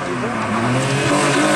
Música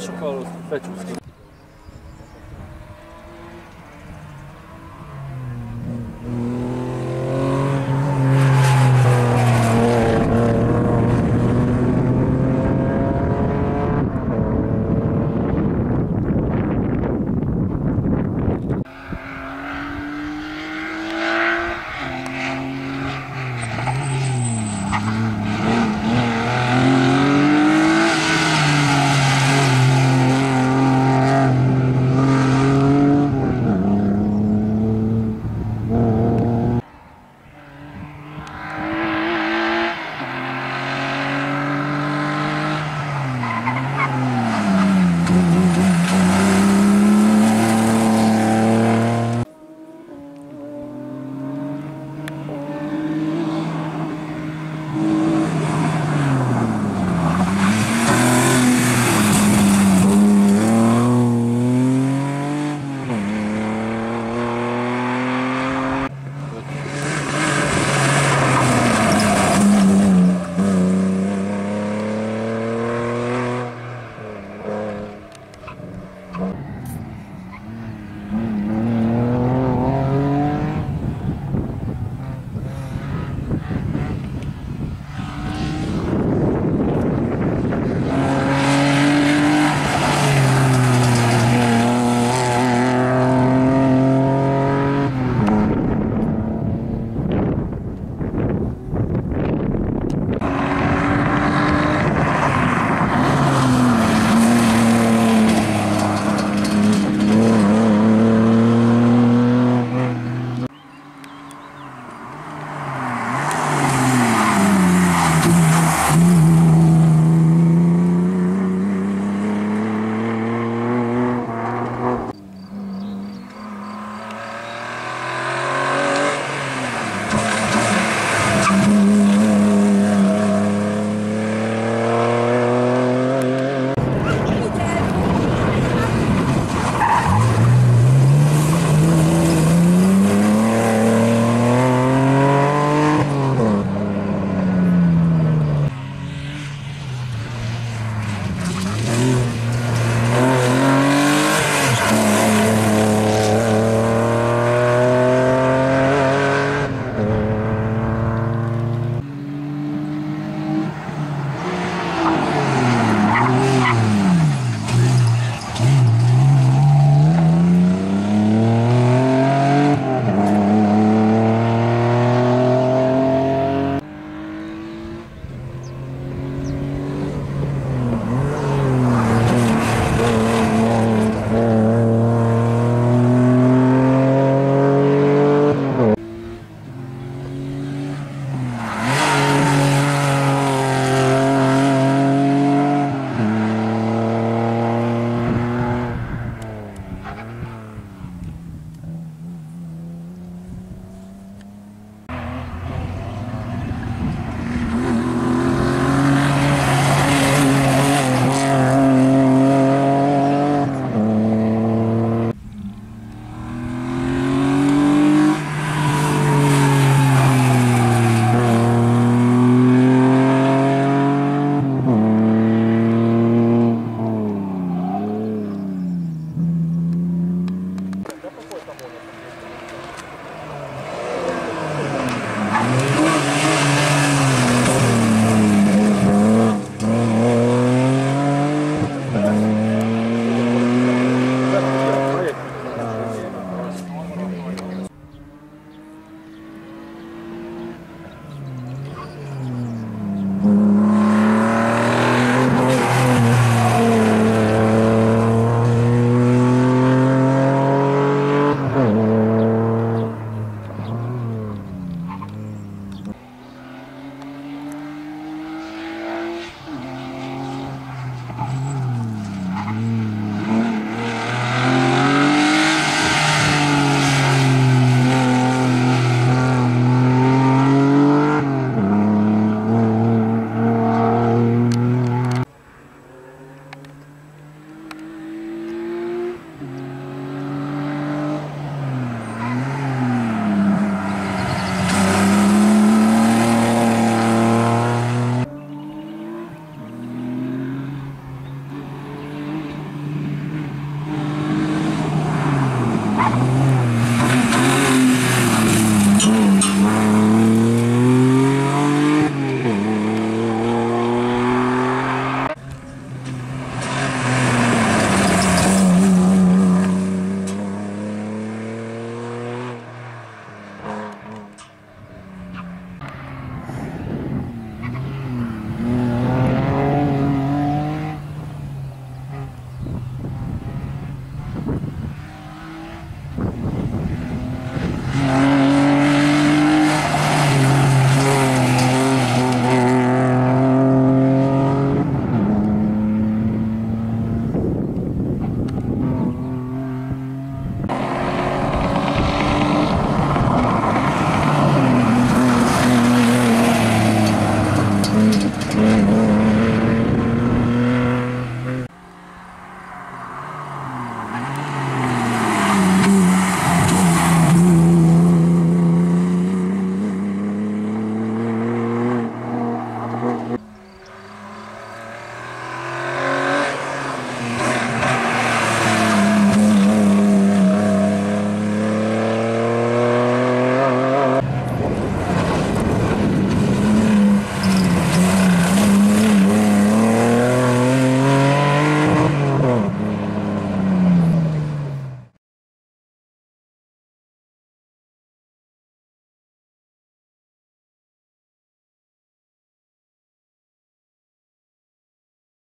fecha o colo,